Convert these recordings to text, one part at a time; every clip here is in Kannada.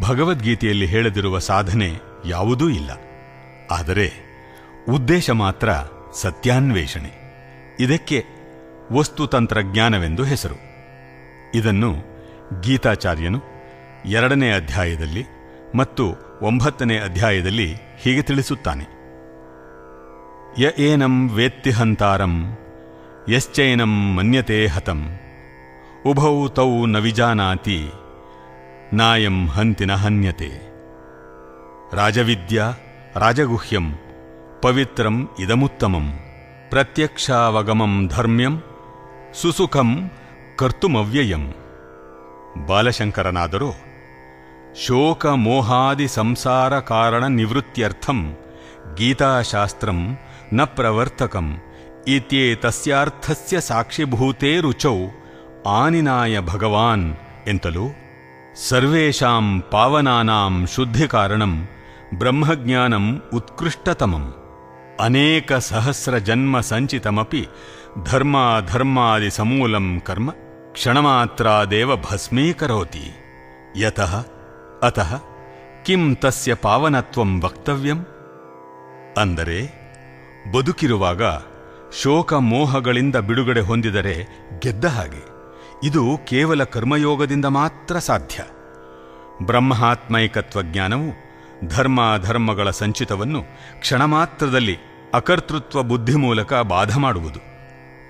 ಭಗವದ್ಗೀತೆಯಲ್ಲಿ ಹೇಳದಿರುವ ಸಾಧನೆ ಯಾವುದೂ ಇಲ್ಲ. ಆದರೆ ಉದ್ದೇಶ ಮಾತ್ರ ಸತ್ಯಾನ್ವೇಷಣೆ. ಇದಕ್ಕೆ ವಸ್ತುತಂತ್ರಜ್ಞಾನವೆಂದು ಹೆಸರು. ಇದನ್ನು ಗೀತಾಚಾರ್ಯನು ಎರಡನೇ ಅಧ್ಯಾಯದಲ್ಲಿ ಮತ್ತು ಒಂಬತ್ತನೇ ಅಧ್ಯಾಯದಲ್ಲಿ ಹೀಗೆ ತಿಳಿಸುತ್ತಾನೆ. ಯ ಏನಂ ವೇತ್ತಿ ಹಂತಾರಂ ಯಶ್ಚೈನಂ ಮನ್ಯತೆ ಹತಂ, ಉಭೌ ತೌ ನ ವಿಜಾನಾತಿ నాయం హంతి నహన్యతే. రాజవిద్య రాజగుహ్యం పవిత్రం ఇదముత్తమం. ప్రత్యక్షావగమం ధర్మ్యం సుసుఖం కర్తుమవ్యయం. బాలశంకరనాథరు శోకమోహాది సంసార కారణ నివృత్త్యర్థం గీతాశాస్త్రం న ప్రవర్తకం ఇత్యేతస్యార్థస్య సాక్షిభూతే రుచౌ ఆనినాయ భగవాన్ ఎంతలో? ಸರ್ವೇಷಾಂ ಪಾವನಾನಾಂ ಶುದ್ಧಿಕಾರಣಂ ಬ್ರಹ್ಮಜ್ಞಾನಂ ಉತ್ಕೃಷ್ಟತಮಂ. ಅನೇಕ ಸಹಸ್ರ ಜನ್ಮ ಸಂಚಿತಮಪಿ ಧರ್ಮಾಧರ್ಮಾದಿ ಸಮೂಲಂ ಕರ್ಮ ಕ್ಷಣಮಾತ್ರಾದೇವ ಭಸ್ಮೀಕರೋತಿ. ಯತಃ, ಅತಃ, ಕಿಂ ತಸ್ಯ ಪಾವನತ್ವಂ ವಕ್ತವ್ಯಂ? ಅಂದರೆ, ಬದುಕಿರುವಾಗ ಶೋಕ ಮೋಹಗಳಿಂದ ಬಿಡುಗಡೆ ಹೊಂದಿದರೆ ಗೆದ್ದ ಹಾಗೆ. ಇದು ಕೇವಲ ಕರ್ಮಯೋಗದಿಂದ ಮಾತ್ರ ಸಾಧ್ಯ. ಬ್ರಹ್ಮಾತ್ಮೈಕತ್ವ ಜ್ಞಾನವು ಧರ್ಮ ಧರ್ಮಗಳ ಸಂಚಿತವನ್ನು ಕ್ಷಣಮಾತ್ರದಲ್ಲಿ ಅಕರ್ತೃತ್ವ ಬುದ್ಧಿ ಮೂಲಕ ಬಾಧ ಮಾಡುವುದು.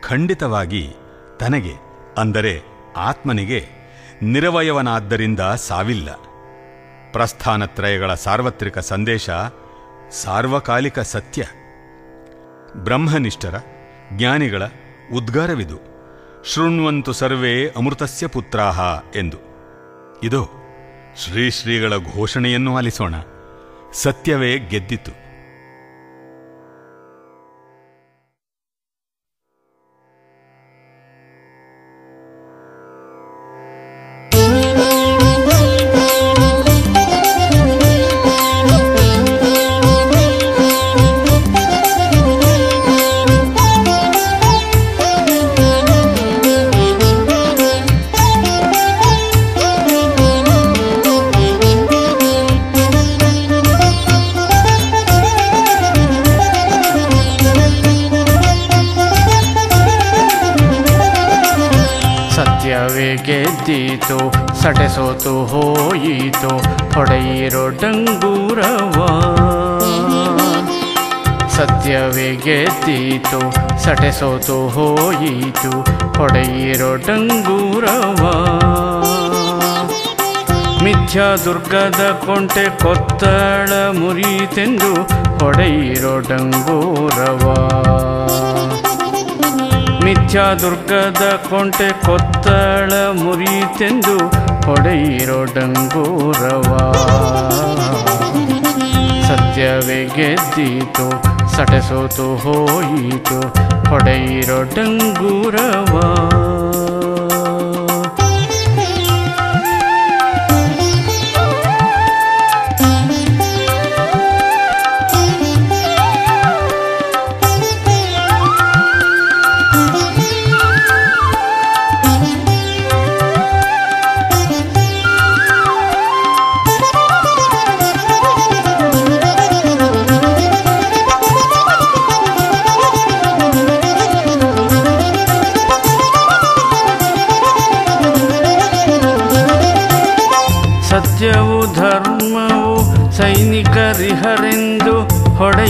ಖಂಡಿತವಾಗಿ ತನಗೆ, ಅಂದರೆ ಆತ್ಮನಿಗೆ, ನಿರವಯವನಾದ್ದರಿಂದ ಸಾವಿಲ್ಲ. ಪ್ರಸ್ಥಾನತ್ರಯಗಳ ಸಾರ್ವತ್ರಿಕ ಸಂದೇಶ ಸಾರ್ವಕಾಲಿಕ ಸತ್ಯ. ಬ್ರಹ್ಮನಿಷ್ಠರ, ಜ್ಞಾನಿಗಳ ಉದ್ಗಾರವಿದು. ಶೃಣ್ವಂತು ಸರ್ವೇ ಅಮೃತಸ್ಯ ಪುತ್ರಾಹ ಎಂದು. ಇದು ಶ್ರೀ ಶ್ರೀಗಳ ಘೋಷಣೆಯನ್ನು ಆಲಿಸೋಣ. ಸತ್ಯವೇ ಗೆದ್ದಿತು. ಗೆದ್ದೀತು ಸಟೆಸೋತು ಹೋಯಿತು ಹೊಡೆಯಿರೋ ಡಂಗೂರವ. ಸತ್ಯವೇ ಗೆದ್ದೀತು, ಸಟೆಸೋತು ಹೋಯಿತು, ಹೊಡೆಯಿರೋ ಡಂಗೂರವ. ಮಿಥ್ಯಾ ದುರ್ಗದ ಕೊಂಟೆ ಕೊತ್ತಳ ಮುರಿತೆಂದು ಹೊಡೆಯಿರೋ ಡಂಗೂರವ. ಮಿಥ್ಯಾ ದುರ್ಗದ ಕೊಂಟೆ ಕೊತ್ತಳ ಮುರಿತೆಂದು ಹೊಡೆಯಿರೋ ಡಂಗೂರವ ಸತ್ಯವೇ ಗೆದ್ದಿತು ಸಟೆಸೋತು ಹೋಯಿತು ಹೊಡೆಯಿರೋ ಡಂಗೂರವ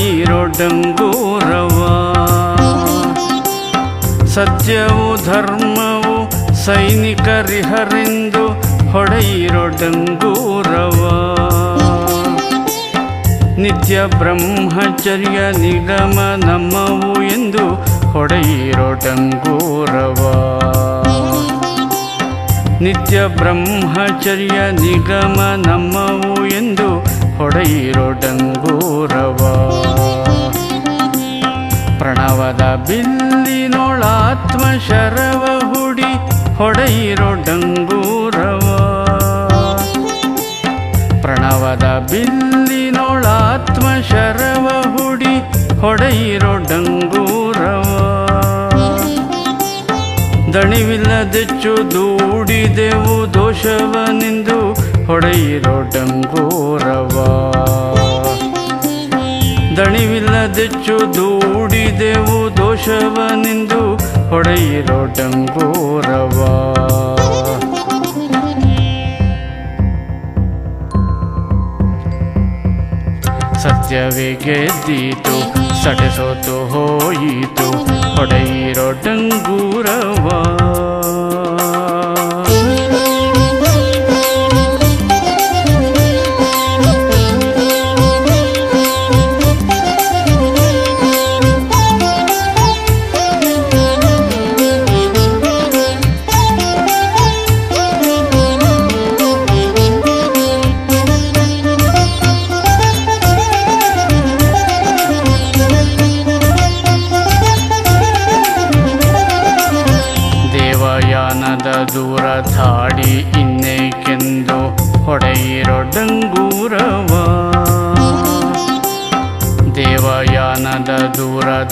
ಹೊಡೆಯಿರೋ ಡಂಗೂರವ ಸತ್ಯವು ಧರ್ಮವು ಸೈನಿಕರಿಹರೆಂದು ಹೊಡೆಯಿರೊಡಂಗೂರವ ನಿತ್ಯ ಬ್ರಹ್ಮಚರ್ಯ ನಿಗಮ ನಮ್ಮವು ಎಂದು ಹೊಡೆಯಿರೊಡಂಗೂರವ ನಿತ್ಯ ಬ್ರಹ್ಮಚರ್ಯ ನಿಗಮ ನಮ್ಮವು ಎಂದು ಹೊಡೆಯಿರೋ ಡಂಗೂರವ ಪ್ರಣವದ ಬಿಲ್ಲಿನೊಳಾತ್ಮ ಶರವ ಹುಡಿ ಹೊಡೆಯಿರೋಡಂಗೂರವ ಪ್ರಣವದ ಬಿಲ್ಲಿನೊಳಾತ್ಮ ಶರವ ಹುಡಿ ಹೊಡೆಯಿರೋಡಂಗೂರವ ದಣಿವಿಲ್ಲದೆಚ್ಚು ದೂಡಿದೆವು ದೋಷವನೆಂದು ಹೊಡೆಯಿರೋ ಡಂಗೂರವ ದಣಿವಿಲ್ಲದೆಚ್ಚು ದೂಡಿದೆವು ದೋಷವನೆಂದು ಹೊಡೆಯಿರೋ ಡಂಗೂರವ ಸತ್ಯವೇ ಗೆದ್ದೀತು ಸಟೆಸೋತು ಹೋಯಿತು ಹೊಡೆಯಿರೋ ಡಂಗೂರವ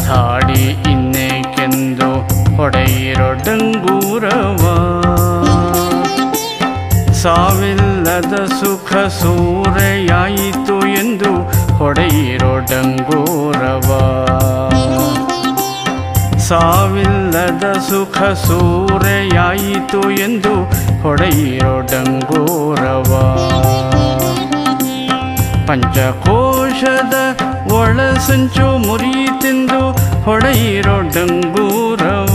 ಧಾಡಿ ಇನ್ನೇಕೆಂದು ಹೊಡೆಯಿರೋ ಡಂಗೂರವ ಸಾವಿಲ್ಲದ ಸುಖ ಸೂರೆಯಾಯಿತು ಎಂದು ಹೊಡೆಯಿರೋ ಡಂಗೂರವ ಸಾವಿಲ್ಲದ ಸುಖ ಸೂರೆಯಾಯಿತು ಎಂದು ಹೊಡೆಯಿರೋ ಡಂಗೂರವ ಪಂಚಕೋಶದ ಒಳ ಸಂಚು ಮುರಿತೆಂದು ಹೊಡೆಯಿರೋ ಡಂಗೂರವ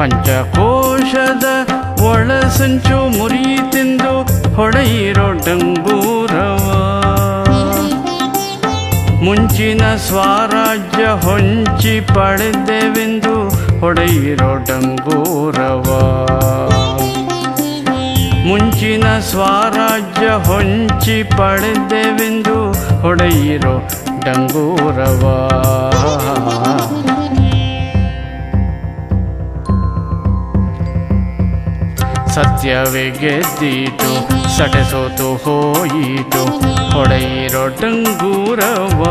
ಪಂಚಕೋಶದ ಒಳ ಸಂಚು ಮುರಿತೆಂದು ಹೊಡೆಯಿರೋ ಡಂಗೂರವ ಮುಂಚಿನ ಸ್ವರಾಜ್ಯ ಹೊಂಚಿ ಪಡೆದೆವೆಂದು ಹೊಡೆಯಿರೋ ಡಂಗೂರವ ಮುಂಚಿನ ಸ್ವರಾಜ್ಯ ಹೊಂಚಿ ಪಡೆದೆವೆಂದು ಹೊಡೆಯಿರೋ ಡಂಗೂರವ. ಸತ್ಯವೇ ಗೆದ್ದೀತು ಸಟೆಸೋತು ಹೋಯಿತು ಹೊಡೆಯಿರೋ ಡಂಗೂರವ.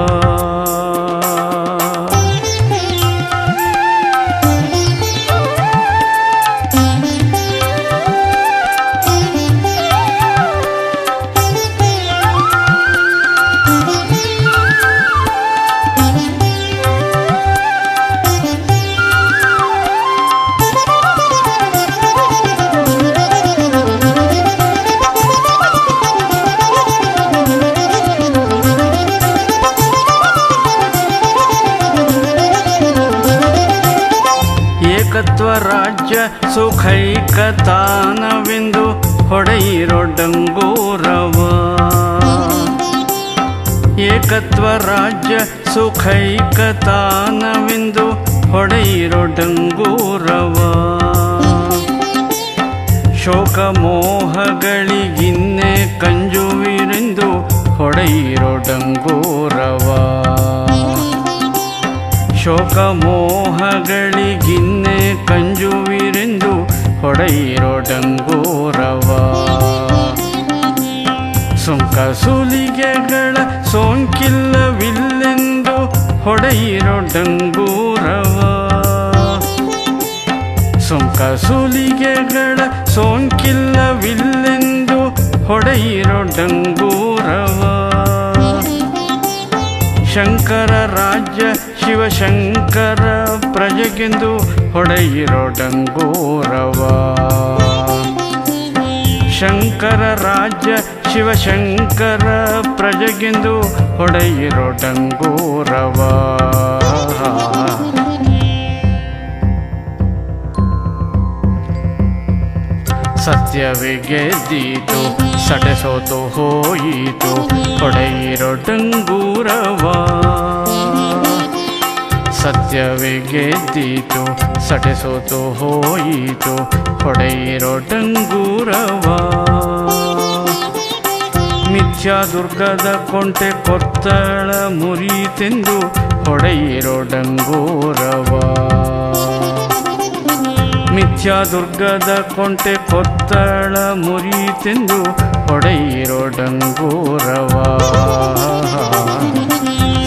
ಏಕತ್ವ ರಾಜ್ಯ ಸುಖೈಕತಾನವೆಂದು ಹೊಡೆಯಿರೋ ಡಂಗೂರವ. ಏಕತ್ವ ರಾಜ್ಯ ಸುಖೈಕತಾನವೆಂದು ಹೊಡೆಯಿರೋ ಡಂಗೂರವ. ಶೋಕ ಮೋಹಗಳಿಗಿನ್ನೆ ಕಂಜುವಿರೆಂದು ಹೊಡೆಯಿರೋ ಡಂಗೂರವ. ಶೋಕ ಮೋಹಗಳಿಗಿನ್ನೆ ಕಂಜುವಿರೆಂದು ಹೊಡೆಯಿರೋ ಡಂಗೂರವ. ಸುಂಕ ಸುಲಿಗೆಗಳ ಸೋಂಕಿಲ್ಲವಿಲ್ಲೆಂದು ಹೊಡೆಯಿರೋ ಡಂಗೂರವ. ಸುಂಕ ಸುಲಿಗೆಗಳ ಸೋಂಕಿಲ್ಲವಿಲ್ಲೆಂದು ಹೊಡೆಯಿರೋ ಡಂಗೂರವ. ಶಂಕರ ರಾಜ್ಯ ಶಿವಶಂಕರ ಪ್ರಜೆಗೆಂದು ಹೊಡೆಯಿರೋ ಡಂಗೂರವ. ಶಂಕರ ರಾಜ್ಯ ಶಿವಶಂಕರ ಪ್ರಜೆಗೆಂದು ಹೊಡೆಯಿರೋ ಡಂಗೂರವ. ಸತ್ಯವೇ ಗೆದ್ದೀತು ಸಟೆಸೋತು ಹೋಯಿತು, ಹೊಡೆಯಿರೋ ಡಂಗೂರವ. ಸತ್ಯವೇ ಸಟೆ ಸೋತು ಹೋಯಿತು, ಹೊಡೆಯಿರೋ ಡಂಗೂರವ. ಮಿಥ್ಯಾ ದುರ್ಗದ ಕೊಂಟೆ ಕೊತ್ತಳ ಮುರಿತೆಂದು ಹೊಡೆಯಿರೋ ಡಂಗೂರವ. ಮಿಥ್ಯಾ ದುರ್ಗದ ಕೊಂಟೆ ಕೊತ್ತಳ ಮುರಿತೆಂದು ಹೊಡೆಯಿರೋ ಡಂಗೂರವ.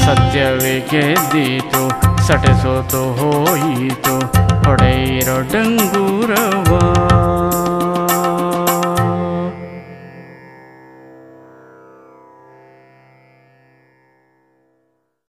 ಸತ್ಯವೇ ಗೆದ್ದೀತು ಸಟೆಸೋತು ಹೋಯಿತು ಹೊಡೆಯಿರೋ ಡಂಗೂರವ